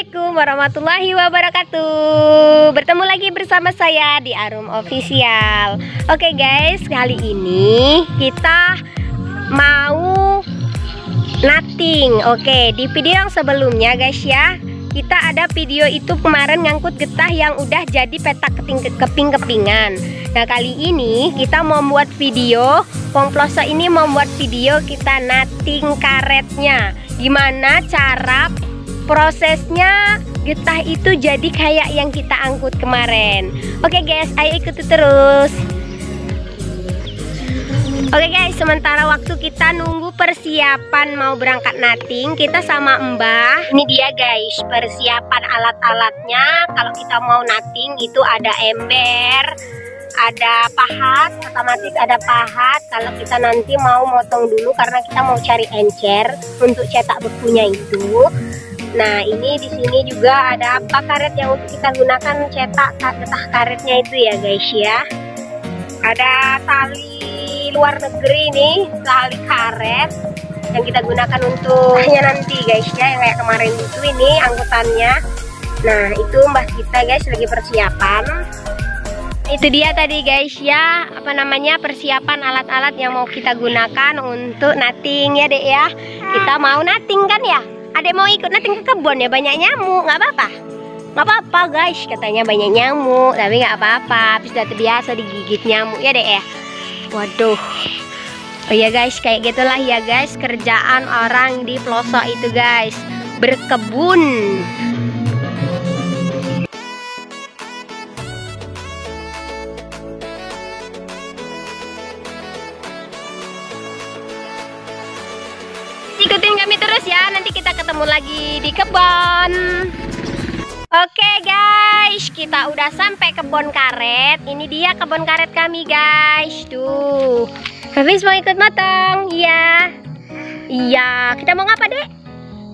Assalamualaikum warahmatullahi wabarakatuh. Bertemu lagi bersama saya di Arum Official. Oke guys, kali ini kita mau nothing. Oke, di video yang sebelumnya guys ya Kita ada video itu kemarin ngangkut getah yang udah jadi petak keping-kepingan. Nah kali ini kita mau membuat video Wong Ploso ini membuat video kita nothing karetnya. Gimana cara prosesnya getah itu jadi kayak yang kita angkut kemarin oke guys ayo ikuti terus Oke guys, sementara waktu kita nunggu persiapan mau berangkat nating, kita sama Mbah. Ini dia guys, persiapan alat-alatnya. Kalau kita mau nating itu ada ember, ada pahat, otomatis ada pahat. Kalau kita nanti mau motong dulu karena kita mau cari encer untuk cetak bekunya itu. Nah, ini di sini juga ada apa karet yang untuk kita gunakan cetak getah karetnya itu ya, guys ya. Ada tali luar negeri nih, tali karet yang kita gunakan untuk hanya nanti guys ya, yang kayak kemarin itu ini angkutannya. Nah, itu mbah kita guys lagi persiapan. Itu dia tadi guys ya, apa namanya persiapan alat-alat yang mau kita gunakan untuk nating ya, Dek ya. Kita mau nating kan ya? Adek mau ikut nanti ke kebun ya banyak nyamuk nggak apa-apa. Nggak apa-apa guys katanya banyak nyamuk tapi nggak apa-apa. Habis sudah terbiasa digigit nyamuk ya deh ya? Waduh. Oh ya guys kayak gitulah ya guys kerjaan orang di pelosok itu guys. Berkebun kita ketemu lagi di kebun Oke guys kita udah sampai kebun karet. Ini dia kebun karet kami guys. Tuh Hafiz mau ikut matang iya. Iya. Kita mau ngapa dek?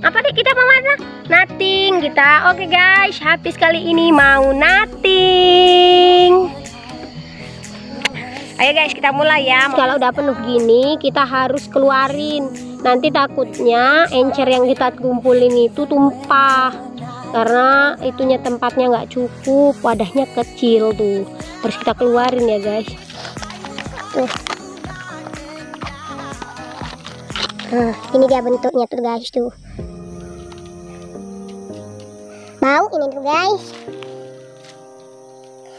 Apa dek? Kita mau mana nating kita. Oke guys Hafiz kali ini mau nating Ayo guys kita mulai ya. Kalau udah penuh gini kita harus keluarin Nanti takutnya encer yang kita kumpulin itu tumpah. Karena itunya tempatnya nggak cukup Wadahnya kecil tuh. Harus kita keluarin ya guys. Tuh. Nah, ini dia bentuknya tuh guys tuh. Bau ini tuh guys.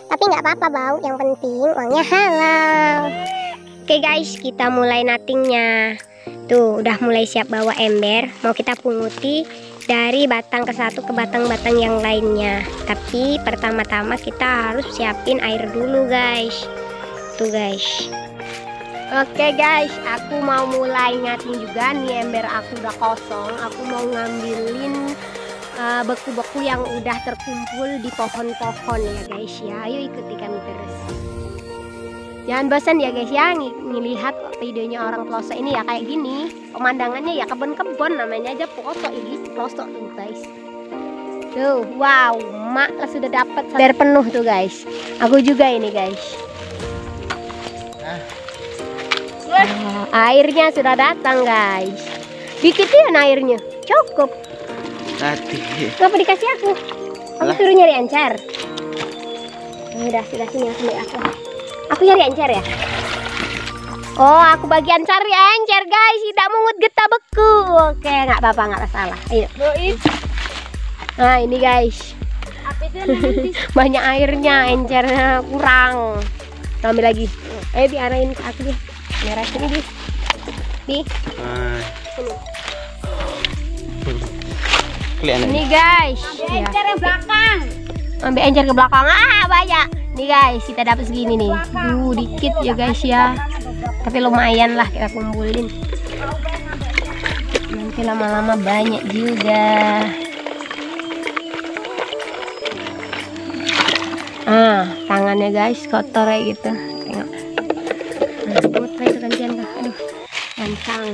Tapi nggak apa-apa bau yang penting uangnya halal. Oke guys kita mulai natingnya tuh udah mulai siap bawa ember mau kita punguti dari batang ke satu ke batang-batang yang lainnya. Tapi pertama-tama kita harus siapin air dulu guys. Tuh guys. Oke guys, aku mau mulai ngating juga nih ember aku udah kosong. Aku mau ngambilin Eh, beku-beku uh, yang udah terkumpul di pohon-pohon ya guys ya. Ayo ikuti kami terus jangan bosan ya guys ya ng ngelihat videonya orang pelosok ini ya kayak gini. Pemandangannya ya kebun-kebun namanya aja pelosok ini pelosok tuh guys. Tuh wow mak sudah dapat biar penuh tuh guys. Aku juga ini guys. Nah, airnya sudah datang guys. Dikit ya airnya. Cukup. Tadi. Kenapa dikasih aku? Aku suruh nyari encer. Udah, sudah sini aku aku. Aku nyari encer ya. Oh, aku bagian cari encer guys. Tidak mungut getah beku. Oke, nggak apa-apa, nggak masalah. Ayo. Nah, ini guys. Banyak airnya, encernya kurang. Ambil lagi. Ayo diarahin ke aku deh. Merah sini di. Di. Sini. Ini guys. Ambil ya. encer yang belakang. Ambil encer ke belakang. Ah, banyak. Nih guys, kita dapat segini nih. Duh, dikit ya guys ya. Tapi lumayan lah kita kumpulin. Nanti lama-lama banyak juga. Ah, tangannya guys kotor kayak gitu. Tengok. Nah, buat itu? Aduh, gancang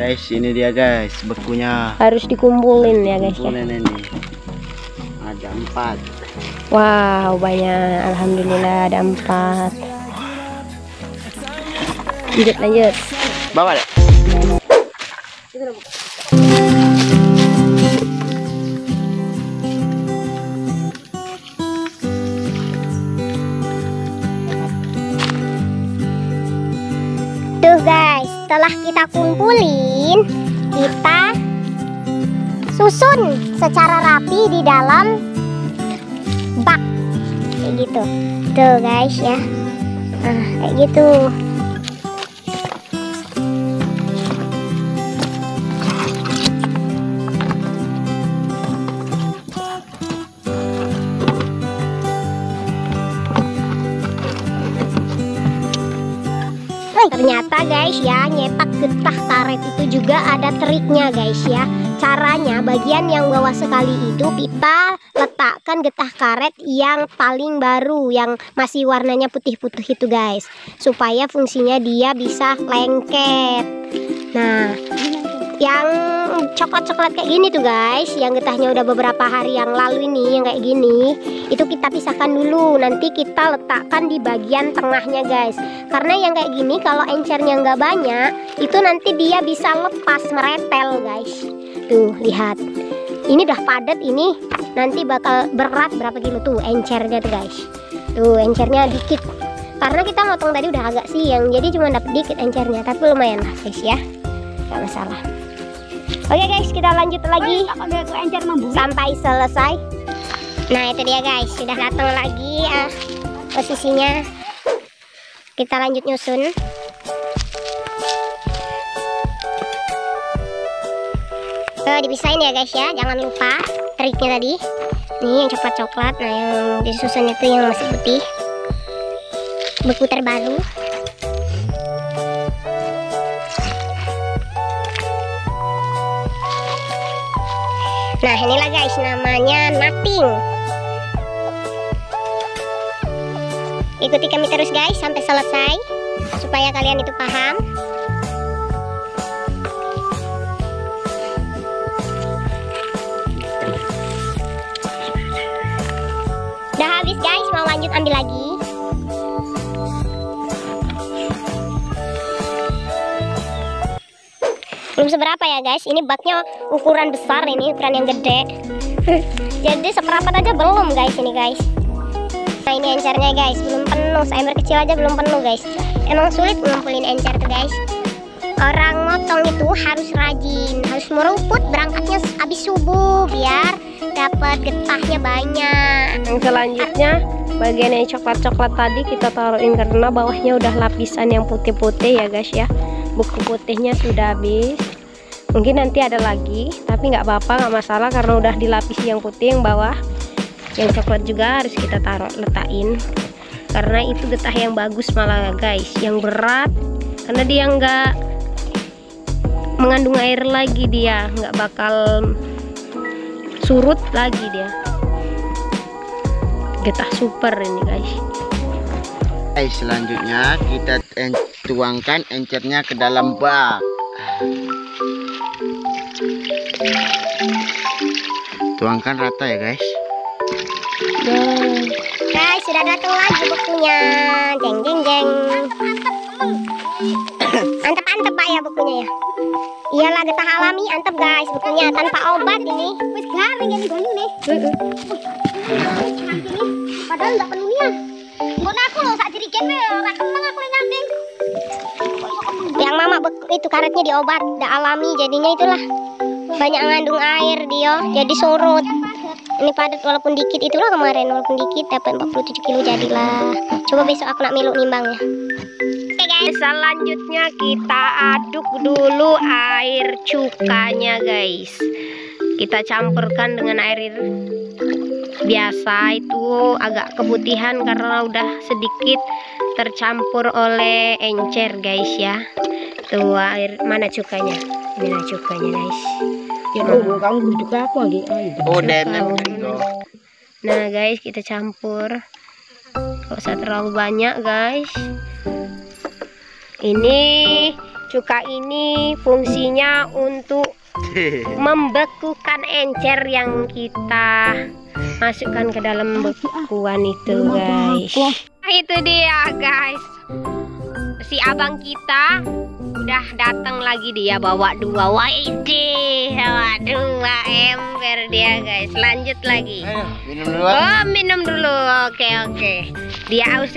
guys ini dia guys bekunya harus dikumpulin ya guys ya ini ada empat wow banyak. Alhamdulillah ada empat. Lanjut lanjut. Bawa deh Tuh guys, setelah kita kumpulin, kita susun secara rapi di dalam bak kayak gitu. Tuh guys ya. Nah, kayak gitu. Ternyata guys ya nyetak getah karet itu juga ada triknya guys ya Caranya bagian yang bawah sekali itu kita letakkan getah karet yang paling baru Yang masih warnanya putih-putih itu guys. Supaya fungsinya dia bisa lengket. Nah yang coklat-coklat kayak gini tuh guys. Yang getahnya udah beberapa hari yang lalu ini yang kayak gini itu kita pisahkan dulu. Nanti kita letakkan di bagian tengahnya guys. Karena yang kayak gini kalau encernya nggak banyak itu nanti dia bisa lepas meretel guys. Tuh lihat. Ini udah padat ini nanti bakal berat berapa kilo tuh encernya tuh guys. Tuh encernya dikit. Karena kita motong tadi udah agak siang jadi cuma dapat dikit encernya tapi lumayan lah guys ya. Nggak masalah Oke guys, kita lanjut lagi sampai selesai. Nah itu dia guys, sudah datang lagi ah, posisinya. Kita lanjut nyusun. Tuh dipisahin ya guys ya, jangan lupa triknya tadi. Nih yang coklat-coklat, nah yang disusun itu yang masih putih. Beku terbaru. Nah inilah guys namanya nating Ikuti kami terus guys sampai selesai Supaya kalian itu paham. Udah habis guys mau lanjut ambil lagi belum seberapa ya guys. Ini baknya ukuran besar ini ukuran yang gede. Jadi seperapat aja belum guys ini guys. Nah ini encernya guys. Belum penuh. Ember kecil aja belum penuh guys. Emang sulit ngumpulin encer tuh guys. Orang motong itu harus rajin. Harus meruput berangkatnya habis subuh biar dapat getahnya banyak. Yang selanjutnya bagian yang coklat-coklat tadi kita taruhin karena bawahnya udah lapisan yang putih-putih ya guys ya. Buku putihnya sudah habis mungkin nanti ada lagi tapi nggak apa-apa nggak masalah karena udah dilapisi yang putih yang bawah. Yang coklat juga harus kita taruh letakin karena itu getah yang bagus malah guys. Yang berat karena dia nggak mengandung air lagi dia. Nggak bakal surut lagi dia. Getah super ini guys. Guys, selanjutnya kita tuangkan encernya ke dalam bak. Tuangkan rata ya guys. guys sudah datang lagi bukunya. Jeng jeng jeng. Antep antep pak ya bukunya ya. Iyalah getah alami antep guys bukunya. Tanpa obat ini. Wis garing ini banyu nih. Padahal nggak penuhnya Mbok aku loh sak jerigen wae ora kemeng aku nyanting. Yang mama beku itu karetnya diobat, udah alami jadinya itulah banyak ngandung air dia jadi surut. Ini padat walaupun dikit itulah kemarin walaupun dikit dapat 47 kilo jadilah. Coba besok aku nak miluk nimbangnya. Oke guys. selanjutnya kita aduk dulu air cukanya guys kita campurkan dengan air biasa itu agak keputihan karena udah sedikit tercampur oleh encer guys ya tuh air mana cukanya ini lah cukanya guys Ya oh, kamu duduk lagi. Oh, gitu. nah guys kita campur. Gak usah terlalu banyak guys. Ini cuka ini fungsinya untuk membekukan encer yang kita masukkan ke dalam bekuan itu guys. Nah, itu dia guys. Si abang kita udah datang lagi dia bawa dua waide bawa dua ember dia guys. Lanjut lagi. Ayo, minum dulu. oh minum dulu. Oke oke. Dia aus.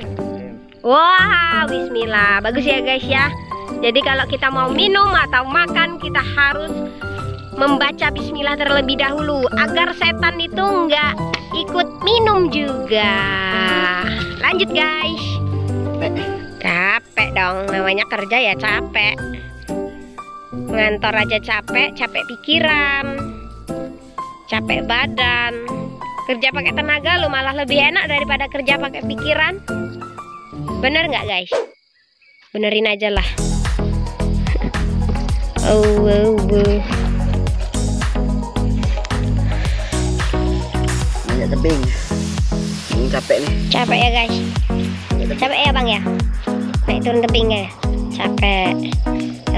Wah bismillah. Bagus ya guys ya. Jadi kalau kita mau minum atau makan kita harus membaca bismillah terlebih dahulu agar setan itu nggak ikut minum juga. Lanjut guys. Capek dong, namanya kerja ya capek. Ngantor aja capek, capek pikiran, capek badan. Kerja pakai tenaga lu malah lebih enak daripada kerja pakai pikiran. Bener nggak guys? Benerin aja lah. Oh, oh, oh. Banyak tebing. Ini capek nih. Capek ya guys. Capek ya bang ya. Naik turun tebing ya. Capek.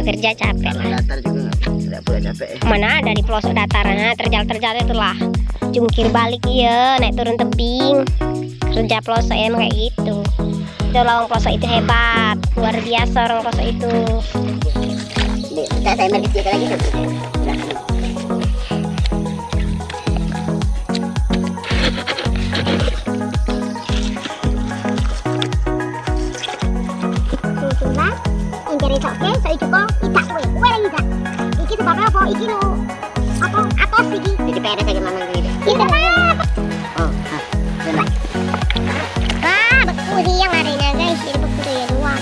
Kerja capek lah. datar juga tidak pula capek ya. Mana dari pelosok datar nah, terjal-terjal itulah. Jungkir balik iya, naik turun tebing. Kerja pelosok ya emang kayak gitu. Itu lawang pelosok itu hebat, luar biasa orang pelosok itu. Kita saya lagi oke, saya cukup itak kowe. Kowe lagi itak. Iki sebabnya apa? Iki lo apa? Atos iki. Jadi peres aja mana gitu. Itu lah. Oh, ah, benar. Ah, beku sih yang adanya guys. Jadi beku ya dua.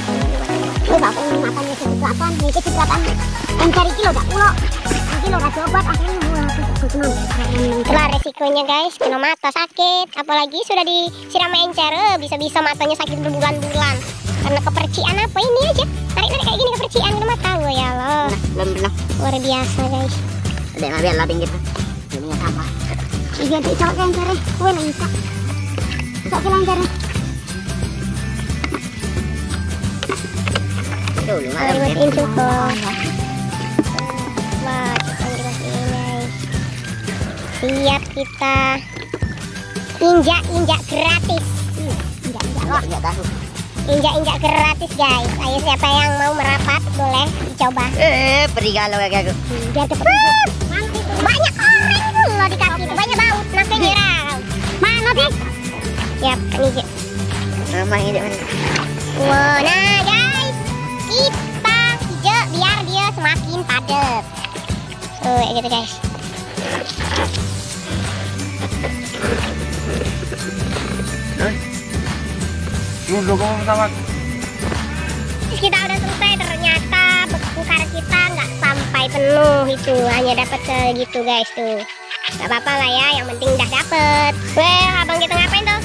Ini bapak ini matanya seberatan, ini seberatan. Yang cari kilo tak pulo. Kilo rasa obat akhirnya Itulah resikonya guys, kena mata sakit. Apalagi sudah disiram encer, bisa-bisa matanya sakit berbulan-bulan. Karena kepercian apa ini aja. Tarik-tarik kayak gini kepercian kena mata gue ya Allah. Belum belum. Luar biasa guys. Ada yang biar lah pinggir. Jadinya tambah. Iya, di cowok yang cari. Gue nang bisa. Sok kilang cari. Dulu Kalau dimatiin cukup. Guys. Siap kita injak-injak gratis. Injak-injak. Injak-injak gratis guys. Ayo siapa yang mau merapat boleh dicoba. Eh, pergi galau kayak aku. Biar cepet hidup. Banyak orang loh di kaki itu. Banyak bau. Nafsu nyerah. Mana sih? Siap, ini Cik. Nama ini mana? Wow, nah guys, kita pijak biar dia semakin padat. Tuh, kayak gitu guys. Dulu kamu sama Terus kita udah selesai ternyata beku karet kita nggak sampai penuh itu hanya dapat segitu guys tuh. Gak apa-apa lah ya, yang penting udah dapet. Weh, abang kita ngapain tuh?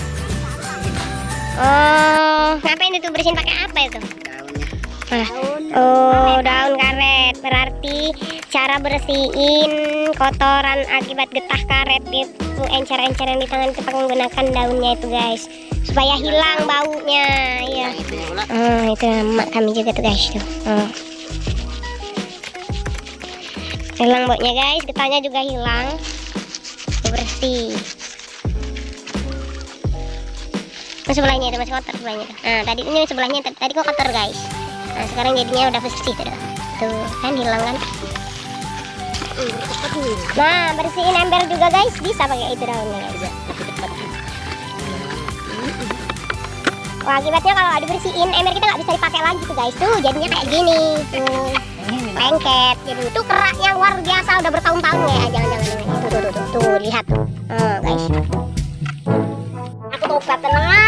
Oh, ngapain itu bersihin pakai apa itu? Mana? Oh, daun karet. Berarti cara bersihin kotoran akibat getah karet itu encer-encer yang di tangan kita menggunakan daunnya itu guys. Supaya hilang baunya. Iya. Oh, itu mak kami juga tuh guys tuh. Oh. Hilang baunya guys, getahnya juga hilang. Bersih. Nah, sebelahnya itu masih kotor sebelahnya tuh. Nah, tadi ini sebelahnya tadi, tadi kok kotor guys. Nah, sekarang jadinya udah bersih tuh. Tuh, kan hilang kan. Nah, bersihin ember juga guys, bisa pakai itu daunnya guys. Wah, akibatnya kalau nggak dibersihin, ember kita nggak bisa dipakai lagi tuh guys. Tuh, jadinya kayak gini. Tuh, lengket. Jadi itu kerak yang luar biasa, udah bertahun-tahun ya. Jangan-jangan. Tuh, tuh, tuh, tuh, tuh, lihat tuh. Oh, guys. Aku tobat tenangan,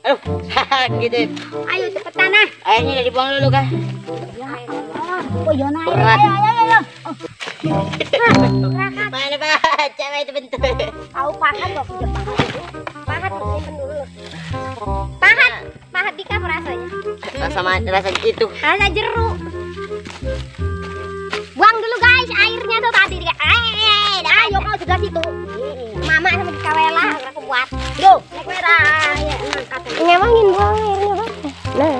Ayo. Aduh, gitu. Ayo cepetan ah. Airnya udah dibuang dulu kah? Oh, iya naik. Berat. Ayo, ayo, ayo. Mana pak? Coba itu bentuk. Tahu pahat kok punya pahat. Pahat simpen dulu. Pahat, pahat di apa rasanya? Rasa ma- rasa itu. Rasa jeruk. Buang dulu guys airnya tuh tadi dia. Eh, ayo kau juga situ. Mama sama di kawela aku buat. Merah. Ya, Ngemangin buang airnya Bang. Nah,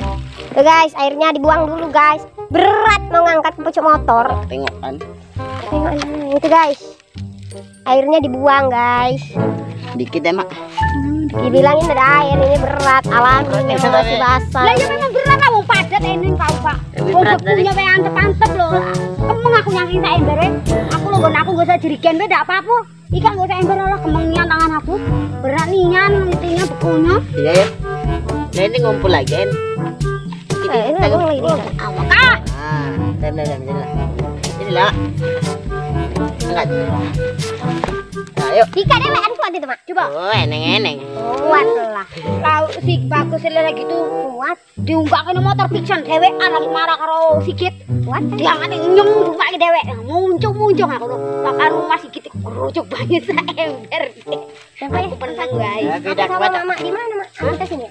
tuh guys airnya dibuang dulu guys. Berat mau ngangkat pucuk motor. Tengok kan. Tengok nah, itu guys. Airnya dibuang guys. Dikit ya, Mak. Dibilangin ada air ini berat alami ini masih basah. Lah ya memang berat lah wong padat ini tau Pak. Dari- punya wae antep-antep lho. Kemeng aku yang sak embere. Aku lho nggon aku gak usah jerigen wae ndak apa-apa. Iki gak usah ember lah kemengnya tangan aku. Berat nian bekunya. Iya ya. Nah ini ngumpul lagi kan. Kita ini kita abang lagi. Awak ah. Dan dan dan. Enggak. Ayo. Jika dewean kuat itu mak. Coba. Oh, eneng-eneng. Kuat lah. Lau si bagus gitu Kuat. diunggah motor piksan dewek lagi marah karo sikit. Kuat. Dia ngene nyung buka ke dewek. Muncung muncung aku. Pak rumah sikit rujuk banget sak ember. Sampai Aku penang guys. Ya, Aku beda sama kuat. mama di mana mak? Sini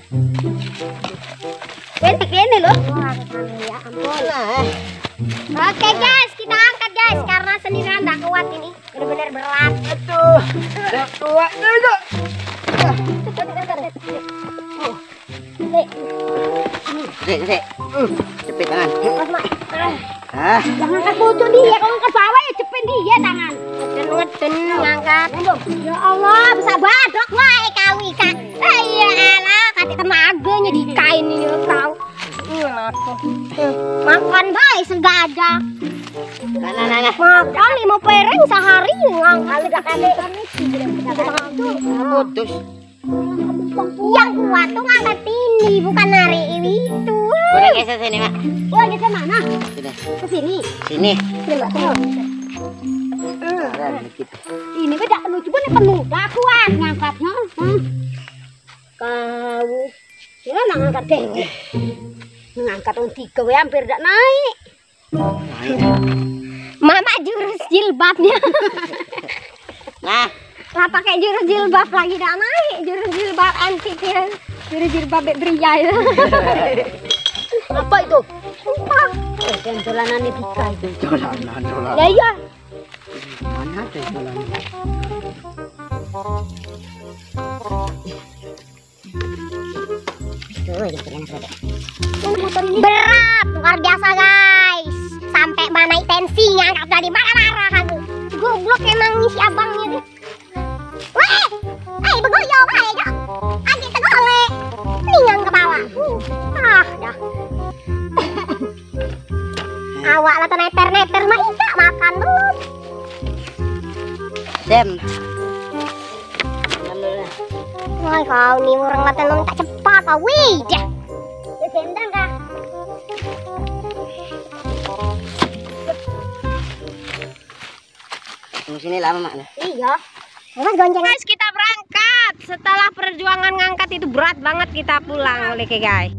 Cepet tangan. Ah, Jangan bocor dia. Kalau angkat bawah ya cepet dia tangan. Ngeden ngeden ngangkat. Ya Allah, nah, nah, nah, nah. Makan lima piring sehari ngangkat kali Putus. Yang kuat tuh ngangkat ini bukan nari itu. Udah geser sini, Mak. Wah, dia mana? Sudah. Ke sini. Sini. Sini, Mbak. Nah, dikit. Ini beda penuh coba nih penuh. Dah kuat ngangkatnya. Hmm. Kau nak ngangkat deh. Ngangkat orang tiga hampir tidak naik. Mama jurus jilbabnya. Nah, lah pakai jurus jilbab lagi dah naik jurus jilbab antiknya jurus jilbab pria ya Apa itu? Eh, yang dolanan ini tiga itu. dolanan, dolanan. Ya iya. Mana ada dolanan? berat luar biasa guys sampai mana tensinya nggak dari mana marah aku goblok emang si abangnya nih weh eh begoyo wae dah agi tegole ningang ke bawah. Ah dah. Awak lah neter neter mah ika makan belum? Dem. Wah kau nih orang latihan tak cepat kau wih dah. Ya Tunggu sini lama, Mak. iya Mas gonceng Guys, kita berangkat. Setelah perjuangan ngangkat itu berat banget kita pulang oleh ke guys.